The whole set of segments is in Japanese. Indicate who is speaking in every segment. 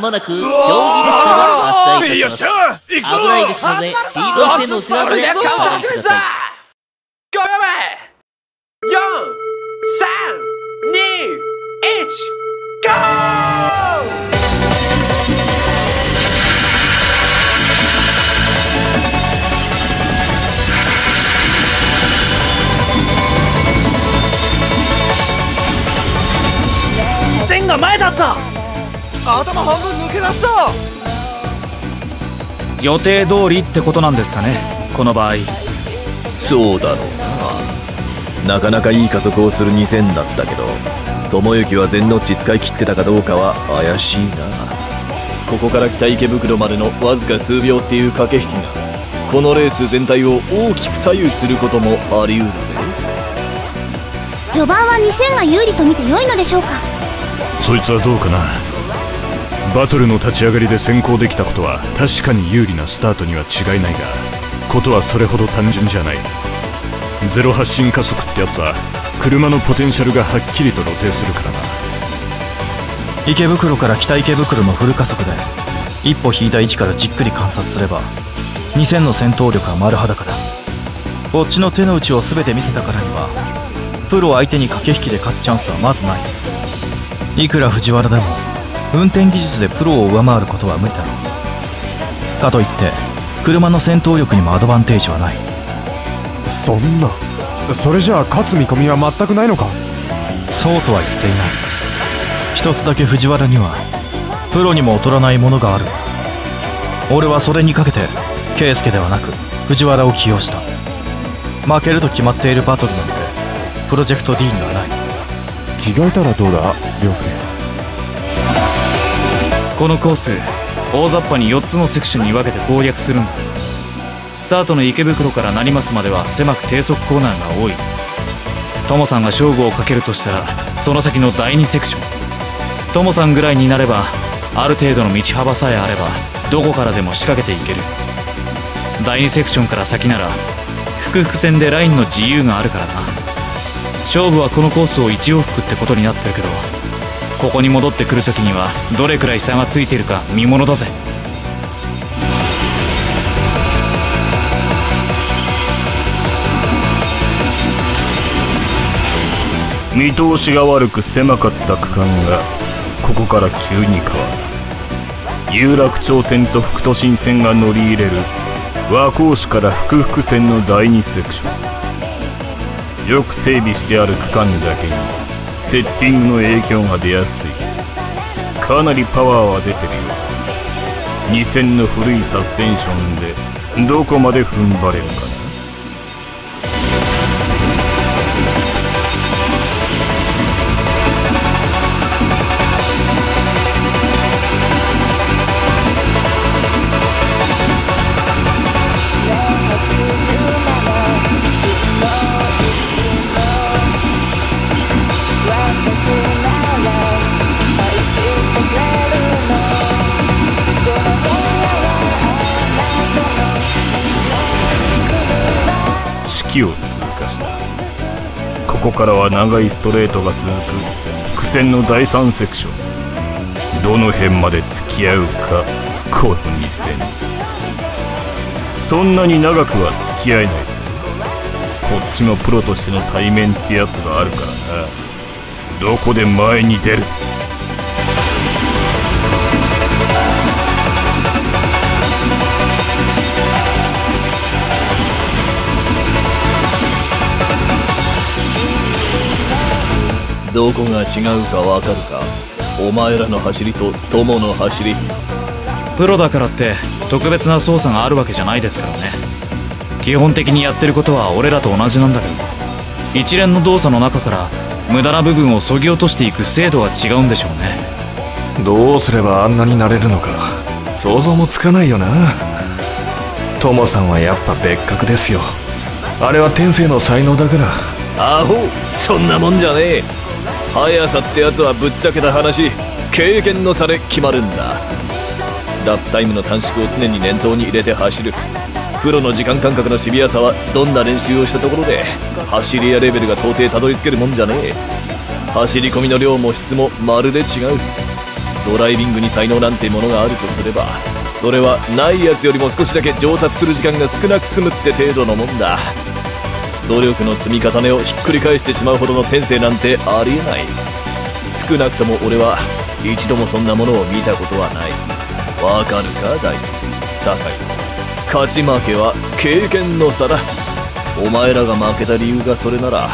Speaker 1: まもなく競技列車が発車いたします。危ないですので黄色い線のでください。
Speaker 2: 5秒前4 3 2 1 GO!
Speaker 3: 線が前だった
Speaker 4: 頭半分抜け出した。
Speaker 5: 予定通りってことなんですかねこの場合。
Speaker 6: そうだろうな。なかなかいい加速をする2000だったけど智之は全ノッチ使い切ってたかどうかは怪しいな。ここから北池袋までのわずか数秒っていう駆け引きがこのレース全体を大きく左右することもあり得るぜ。
Speaker 7: 序盤は2000が有利と見て良いのでしょうか？
Speaker 8: そいつはどうかな？バトルの立ち上がりで先行できたことは確かに有利なスタートには違いないがことはそれほど単純じゃない。ゼロ発進加速ってやつは車のポテンシャルがはっきりと露呈するからな。
Speaker 9: 池袋から北池袋のフル加速で一歩引いた位置からじっくり観察すれば2000の戦闘力は丸裸だ。こっちの手の内を全て見せたからにはプロ相手に駆け引きで勝つチャンスはまずない。いくら藤原でも運転技術でプロを上回ることは無理だろう。かといって車の戦闘力にもアドバンテージはない。
Speaker 10: そんな。それじゃあ勝つ見込みは全くないのか？
Speaker 9: そうとは言っていない。一つだけ藤原にはプロにも劣らないものがある。俺はそれにかけて圭介ではなく藤原を起用した。負けると決まっているバトルなんてプロジェクト D にはない。
Speaker 10: 着替えたらどうだ凌介？
Speaker 5: このコース大雑把に4つのセクションに分けて攻略するんだ。スタートの池袋から成増までは狭く低速コーナーが多い。トモさんが勝負をかけるとしたらその先の第2セクション。トモさんぐらいになればある程度の道幅さえあればどこからでも仕掛けていける。第2セクションから先なら複々線でラインの自由があるからな。勝負はこのコースを1往復ってことになってるけどここに戻ってくる時にはどれくらい差がついてるか見ものだぜ。
Speaker 8: 見通しが悪く狭かった区間がここから急に変わる。有楽町線と副都心線が乗り入れる和光市から福々線の第2セクション。よく整備してある区間だけに。セッティングの影響が出やすい。かなりパワーは出てるよ。2000の古いサスペンションでどこまで踏ん張れるかな四季を通過したここからは長いストレートが続く伏線の第3セクション。どの辺まで付き合うかこの2戦そんなに長くは付き合えない。こっちもプロとしての対面ってやつがあるからな。どこで前に出る？
Speaker 6: どこが違うかわかるか？お前らの走りと友の走り。
Speaker 5: プロだからって特別な操作があるわけじゃないですからね。基本的にやってることは俺らと同じなんだけど。一連の動作の中から無駄な部分を削ぎ落としていく精度が違うんでしょうね。
Speaker 10: どうすればあんなになれるのか。想像もつかないよな。トモさんはやっぱ別格ですよ。あれは天性の才能だから。
Speaker 6: アホそんなもんじゃねえ速さってやつはぶっちゃけた話経験の差で決まるんだ。ラップタイムの短縮を常に念頭に入れて走る。プロの時間感覚のシビアさはどんな練習をしたところで走り屋レベルが到底たどり着けるもんじゃねえ。走り込みの量も質もまるで違う。ドライビングに才能なんてものがあるとすればそれはないやつよりも少しだけ上達する時間が少なく済むって程度のもんだ。努力の積み重ねをひっくり返してしまうほどの天性なんてありえない。少なくとも俺は一度もそんなものを見たことはない。わかるか大高い。勝ち負けは経験の差だ。お前らが負けた理由がそれなら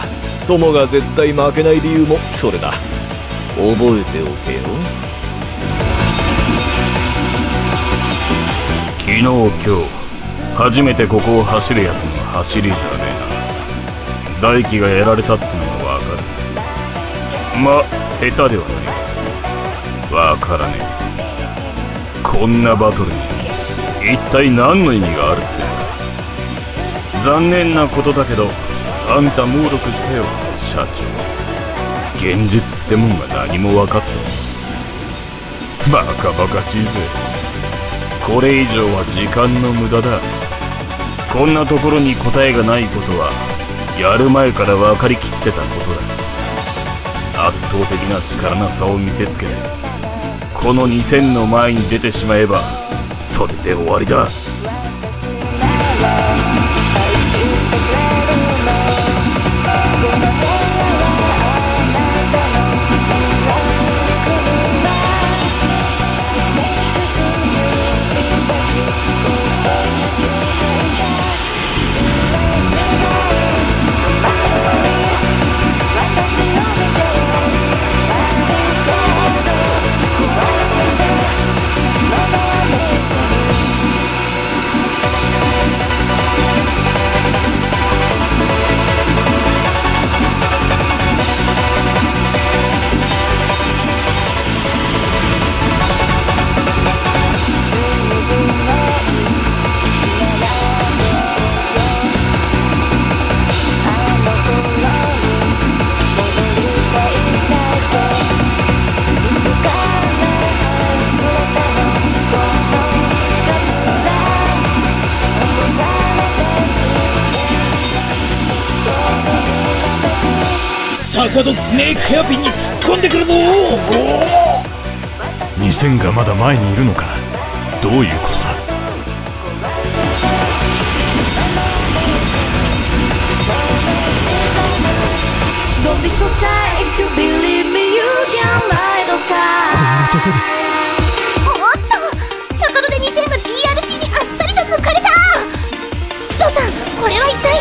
Speaker 6: 友が絶対負けない理由もそれだ。覚えておけよ。
Speaker 8: 昨日今日初めてここを走るやつの走りじゃねえな大輝がやられたってのもわかる。ま下手ではない。わからねえこんなバトルに一体何の意味があるって残念なことだけどあんた猛毒したよ社長。現実ってもんが何も分かってバカバカしいぜ。これ以上は時間の無駄だ。こんなところに答えがないことはやる前から分かりきってたことだ。圧倒的な力の差を見せつけてこの2000の前に出てしまえばそれで終わりだ。
Speaker 3: 坂戸スネークヘアピンに突っ込んでくるぞ。
Speaker 10: 2000がまだ前にいるのか。どういうことだ
Speaker 11: ？fire.
Speaker 7: おっと坂戸で2000が DRC にあっさりと抜かれた。須藤さんこれは一体？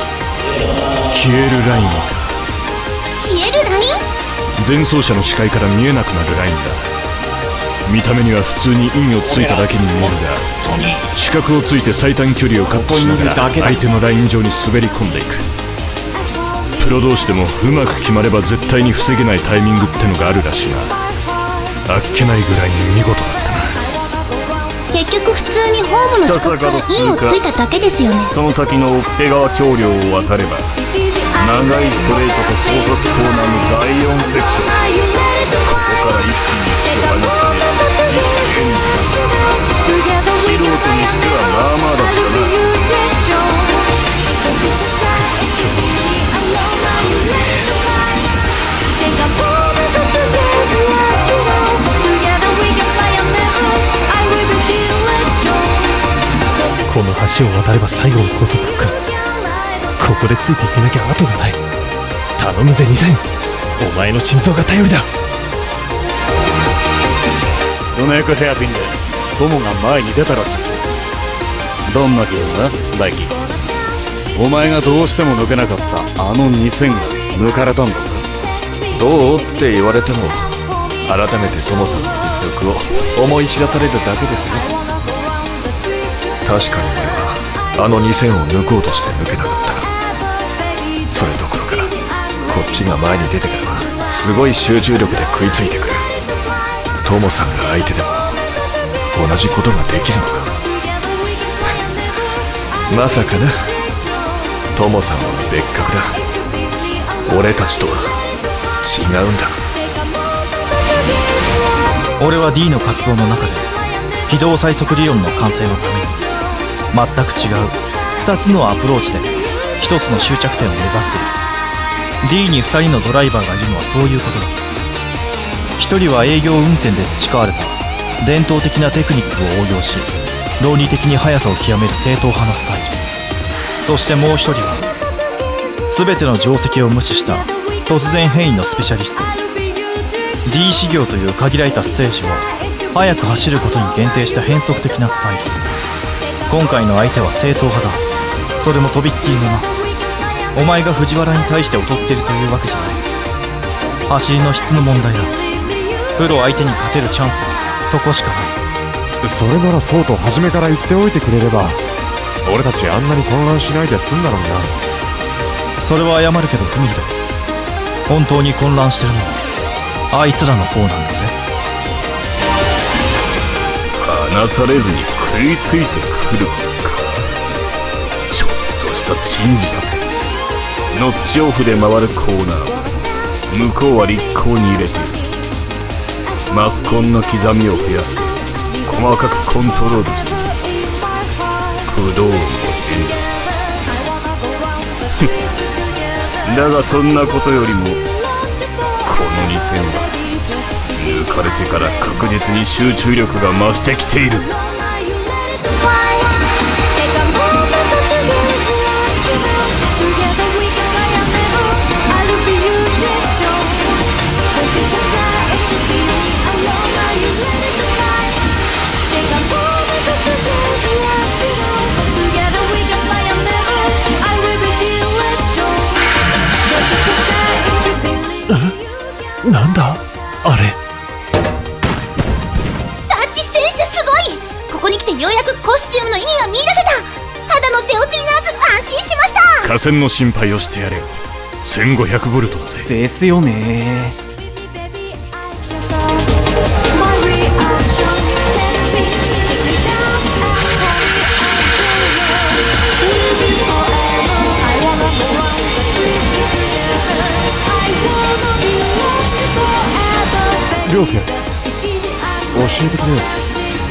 Speaker 10: 消えるライン
Speaker 7: 消えるライン？
Speaker 10: 前走者の視界から見えなくなるラインだ。見た目には普通に印をついただけに見えるが視覚をついて最短距離をカットしながら相手のライン上に滑り込んでいく。プロ同士でもうまく決まれば絶対に防げないタイミングってのがあるらしいな。あっけないぐらいに見事だったな。
Speaker 7: 結局普通にホームの四角からインをついただけですよね。
Speaker 8: その先の奥手川橋梁を渡れば長いストレートと高速コーナーの第4セクション。ここから一気に引き離して実験素人にしてはまあまあだったな
Speaker 12: この橋を渡れば最後の高速区間ここでついていけなきゃ後がない。頼むぜ2000お前の心臓が頼りだ。
Speaker 13: スネークヘアピンで友が前に出たらしい。どんな気分だ大輝？お前がどうしても抜けなかったあの2000が抜かれたんだ
Speaker 10: どうって言われても改めてトモさんの実力を思い知らされるだけですよ。確かに俺はあの2000を抜こうとして抜けなかった。こっちが前に出てからはすごい集中力で食いついてくる。トモさんが相手でも同じことができるのか。まさかな。トモさんは別格だ。俺たちとは違うんだ。
Speaker 9: 俺は D の活動の中で軌道最速理論の完成のために全く違う2つのアプローチで1つの終着点を目指している。D に2人のドライバーがいるのはそういうことだ。1人は営業運転で培われた。伝統的なテクニックを応用し論理的に速さを極める正統派のスタイル。そしてもう一人は全ての定石を無視した突然変異のスペシャリスト。D 修行という限られたステージを速く走ることに限定した変則的なスタイル。今回の相手は正統派だ。それもとびっきりのなお前が藤原に対して劣っているというわけじゃない。走りの質の問題だ。プロ相手に勝てるチャンスはそこしかない。
Speaker 12: それならそうと初めから言っておいてくれれば俺たちあんなに混乱しないで済んだのにな。
Speaker 9: それは謝るけどフミル本当に混乱してるのはあいつらの方なんだぜ。
Speaker 8: 離されずに食いついてくるか。ちょっとした珍事だぜノッチオフで回るコーナー。向こうは立候に入れている。マスコンの刻みを増やして細かくコントロールして駆動音も変だしだがそんなことよりもこの2戦は抜かれてから確実に集中力が増してきている。
Speaker 7: ようやくコスチュームの意味が見出せた。ただの出落ちにならず安心しました。
Speaker 10: 河川の心配をしてやれよ。1500ボルトだぜ。
Speaker 14: ですよね。
Speaker 12: 涼介教えてくれよ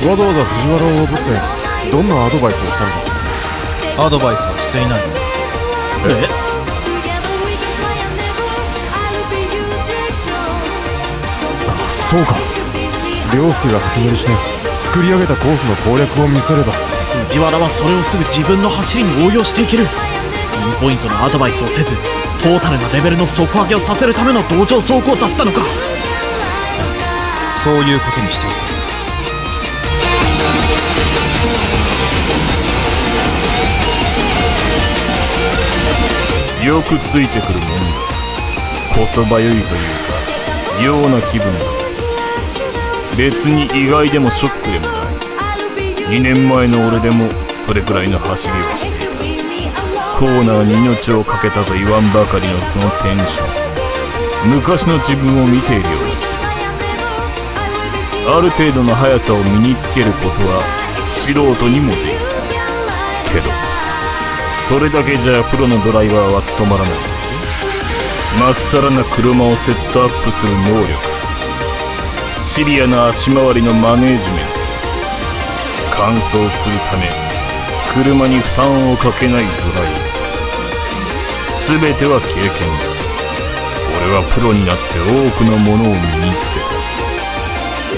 Speaker 12: わざわざ藤原をおぶってどんなアドバイスをしたの？
Speaker 9: かアドバイスはしていない。
Speaker 12: え？そうか。涼介が先乗りして作り上げたコースの攻略を見せれば。
Speaker 14: 藤原はそれをすぐ自分の走りに応用していける。ピンポイントのアドバイスをせずトータルなレベルの底上げをさせるための同情走行だったのか。
Speaker 9: そういうことにしておく
Speaker 8: よくついてくるもんだこそばゆいというか妙な気分だ。別に意外でもショックでもない。2年前の俺でもそれくらいの走りはして。いたコーナーに命を懸けたと言わんばかりのそのテンション。昔の自分を見ているようなある程度の速さを身につけることは素人にもできる。けどそれだけじゃプロのドライバーは務まらない。まっさらな車をセットアップする能力。シリアな足回りのマネージメント。乾燥するため車に負担をかけないドライブ全ては経験。だ俺はプロになって多くのものを身につけ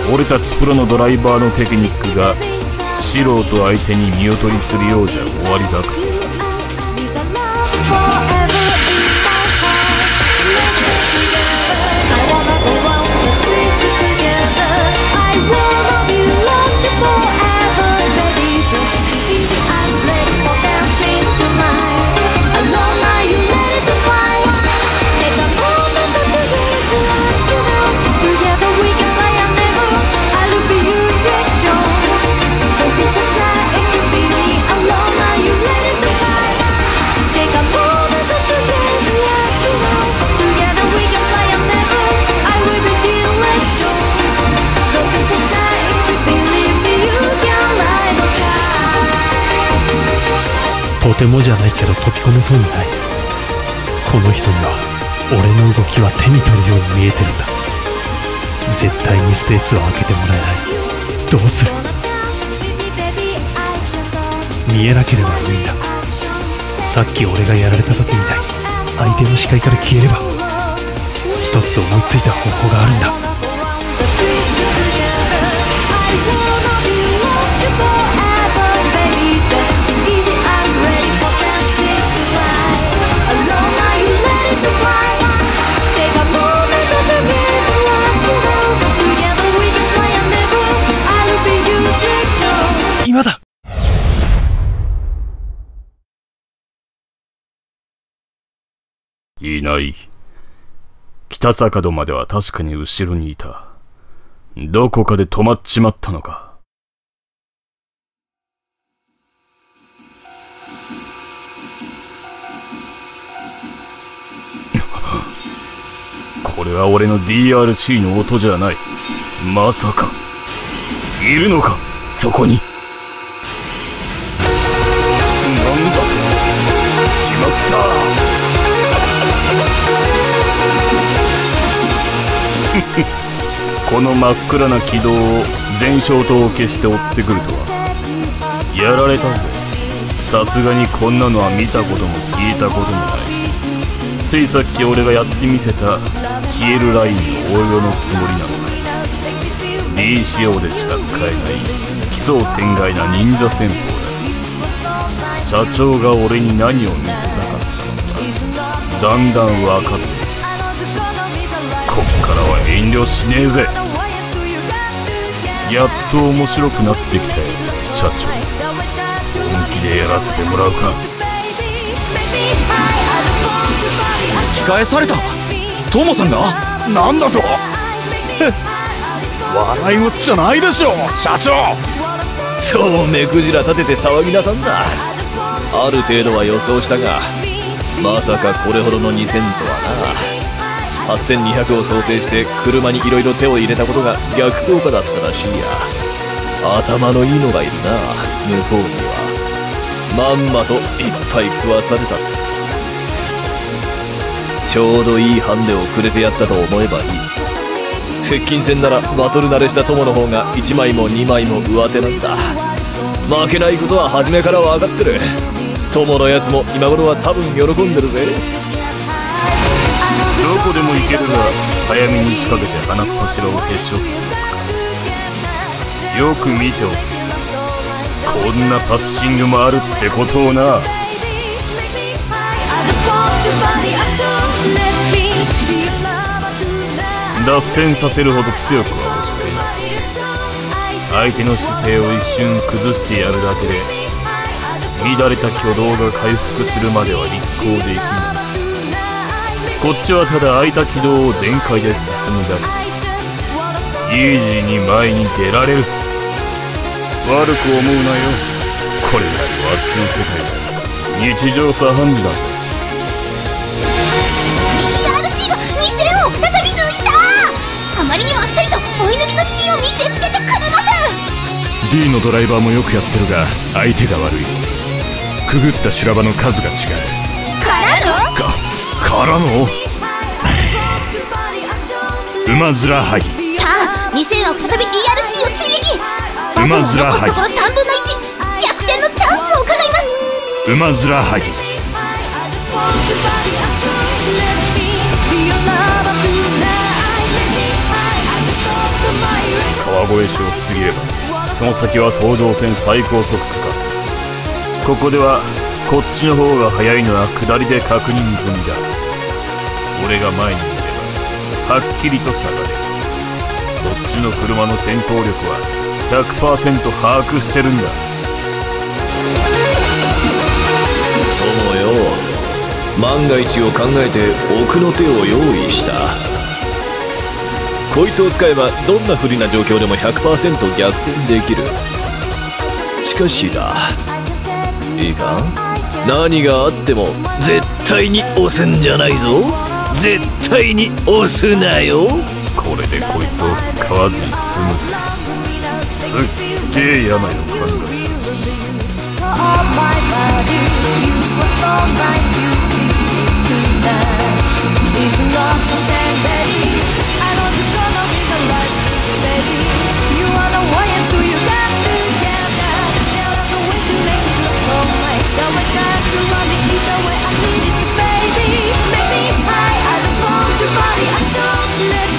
Speaker 8: た。俺たちプロのドライバーのテクニックが素人相手に見劣りするようじゃ終わりだから。
Speaker 12: とてもじゃないけど飛び込めそうにない。この人には俺の動きは手に取るように見えてるんだ。絶対にスペースを空けてもらえない。どうする？見えなければいいんだ。さっき俺がやられた時みたいに相手の視界から消えれば一つ思いついた方法があるんだ。今だ。
Speaker 8: いない。北坂戸までは確かに後ろにいた。どこかで止まっちまったのか。これは俺の DRC の音じゃない。まさか。いるのか。そこに。この真っ暗な軌道を全消灯を消して追ってくるとは。やられたぜさすがにこんなのは見たことも聞いたこともない。ついさっき俺がやってみせた消えるラインの応用のつもりなのか。D 仕様でしか使えない奇想天外な忍者戦法だ。社長が俺に何を見せたかったのかだんだん分かってこっからは遠慮しねえぜ。やっと面白くなってきたよ社長。本気でやらせてもらうか。
Speaker 5: 引き返された。トモさんが？
Speaker 13: なんだと？笑い事じゃないでしょ社長。
Speaker 6: そう目くじら立てて騒ぎなさんだ。ある程度は予想したがまさかこれほどの2000とはな8200を想定して車にいろいろ手を入れたことが逆効果だったらしいや。頭のいいのがいるな向こうには。まんまといっぱい食わされた。ちょうどいいハンデをくれてやったと思えばいい。接近戦ならバトル慣れした友の方が1枚も2枚も上手なんだ。負けないことは初めから分かってる。友のやつも今頃は多分喜んでるぜ。
Speaker 8: どこでも行けるが早めに仕掛けて鼻っ柱を消し置くよく見ておけこんなパッシングもあるってことをな。脱線させるほど強くは押していない。相手の姿勢を一瞬崩してやるだけで乱れた挙動が回復するまでは立行できない。こっちはただ空いた軌道を全開で進むだけ。イージーに前に出られる。悪く思うなよ。これがあっちの世界だ。日常茶飯事だ。ぜ
Speaker 7: DRC が2000を再び抜いた。あまりにもあっさりと追い抜きのシーンを見せつけてくれます
Speaker 10: D のドライバーもよくやってるが相手が悪い。くぐった修羅場の数が違う
Speaker 7: か
Speaker 10: からの。馬面ハギ
Speaker 7: さあ2000は再び DRC を刺激
Speaker 10: 馬面
Speaker 7: 残す
Speaker 10: ハ
Speaker 7: ところ3分の1逆転のチャンスを伺います。
Speaker 10: ギ馬面ハギ
Speaker 8: 川越市を過ぎればその先は東上線最高速区間。ここではこっちの方が速いのは下りで確認済みだ。俺が前にいればはっきりと差が出るそっちの車の戦闘力は100%把握してるんだ。
Speaker 6: 友よ。万が一を考えて奥の手を用意した。こいつを使えばどんな不利な状況でも100%逆転できる。しかしだ。いいか？何があっても絶対に押すんじゃないぞ。絶対に押すなよ。
Speaker 8: これでこいつを使わずに済むぜ。すっげえ嫌な予感がし
Speaker 11: All my
Speaker 4: never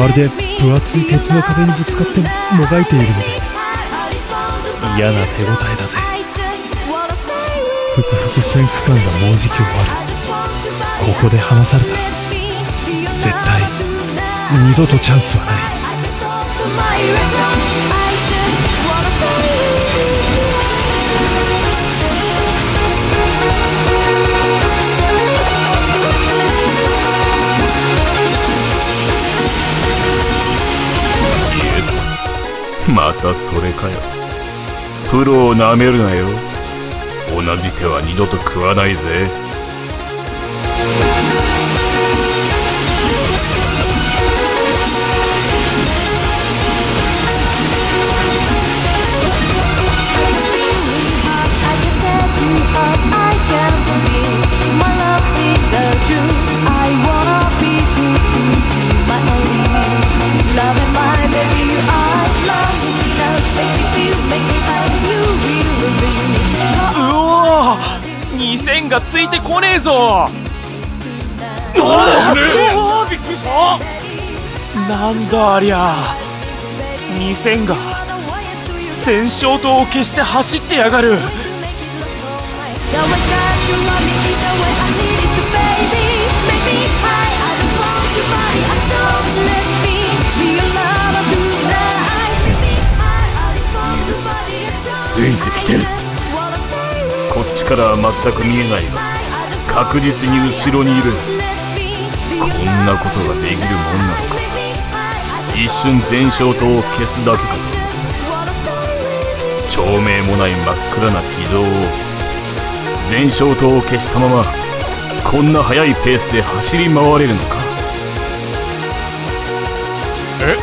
Speaker 4: まるで分厚い鉄の壁にぶつかってもがいているみたいな嫌な手応えだぜ。ふくふく戦区間がもうじき終わる。ここで離されたら絶対二度とチャンスはない。
Speaker 8: またそれかよ。プロをなめるなよ。同じ手は二度と食わないぜ。
Speaker 15: うお2000がついてこねえぞ。
Speaker 13: あれびっくりした
Speaker 15: なんだありゃ2000が。全消灯を消して走ってやがる。
Speaker 8: ついてきてる。こっちからは全く見えないが確実に後ろにいる。こんなことができるもんなのか。一瞬全消灯を消すだけかと照明もない真っ暗な軌道を。全消灯を消したままこんな速いペースで走り回れるのか。
Speaker 16: え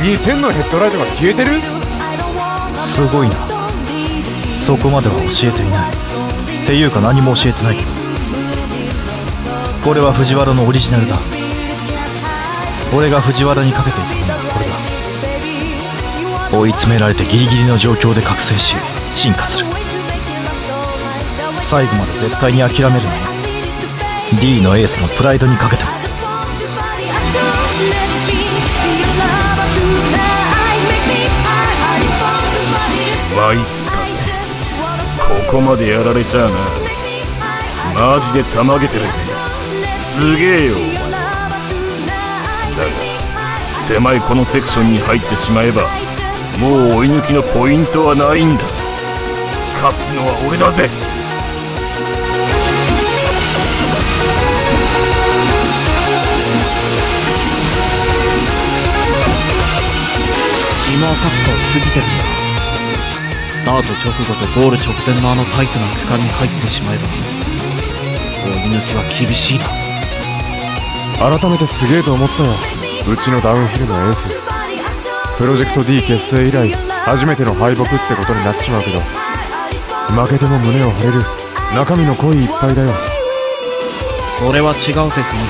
Speaker 16: ？2000のヘッドライトが消えてる？
Speaker 9: すごいなそこまでは教えていない。っていうか何も教えてないけど。これは藤原のオリジナルだ。俺が藤原にかけていたものはこれだ。追い詰められてギリギリの状況で覚醒し進化する。最後まで絶対に諦めるなよ。D のエースのプライドにかけても。
Speaker 8: 参ったぜこまでやられちゃあな。マジでたまげてるぜ。すげえよだが狭いこのセクションに入ってしまえばもう追い抜きのポイントはないんだ。勝つのは俺だぜ。
Speaker 14: 島は勝つと過ぎてるんだ。スタート直後とゴール直前のあのタイトな区間に入ってしまえば追い抜きは厳しいな
Speaker 16: 改めてすげえと思ったよ。うちのダウンヒルのエース。プロジェクト D 結成以来初めての敗北ってことになっちまうけど負けても胸を張れる。中身の濃いいっぱいだよ。
Speaker 14: それは違うぜこの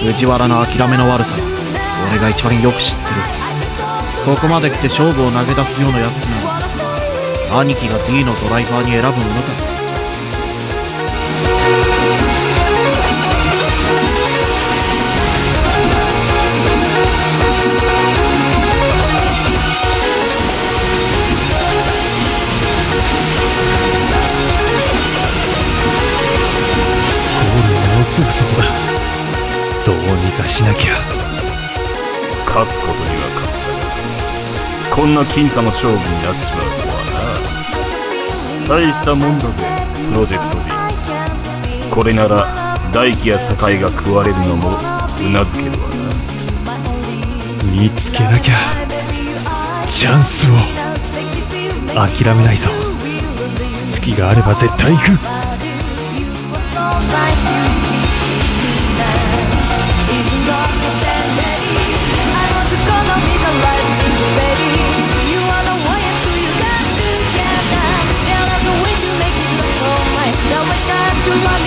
Speaker 14: 人藤原の諦めの悪さ俺が一番よく知ってるここまで来て勝負を投げ出すようなやつなら兄貴が D のドライバーに選ぶものか
Speaker 12: すぐそこだ。どうにかしなきゃ。
Speaker 8: 勝つことこんな僅差の勝負になっちまうとはな。大したもんだぜ。プロジェクト D これなら大輝や酒井が食われるのもうなずけるわな。
Speaker 12: 見つけなきゃチャンスを諦めないぞ。好きがあれば絶対行く。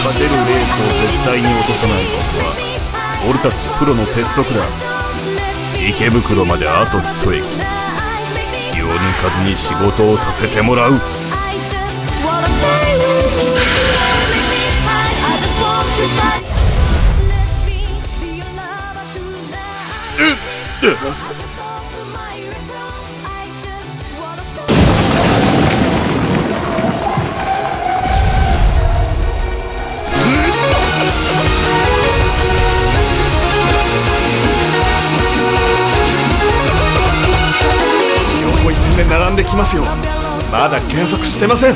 Speaker 8: 勝てるレースを絶対に落とさないことは俺たちプロの鉄則だ池袋まであと一駅気を抜かずに仕事をさせてもらううっ
Speaker 4: で並んできますよ。まだ減速してません。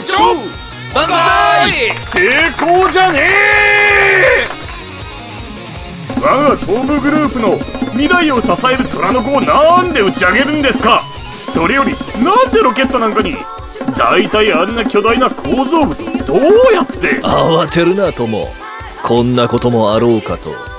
Speaker 5: 一度万歳。
Speaker 8: 成功じゃねえ。我が東部グループの未来を支える虎の子をなんで打ち上げるんですか。それよりなんでロケットなんかに大体あんな巨大な構造物をどうやって。
Speaker 6: 慌てるな友こんなこともあろうかと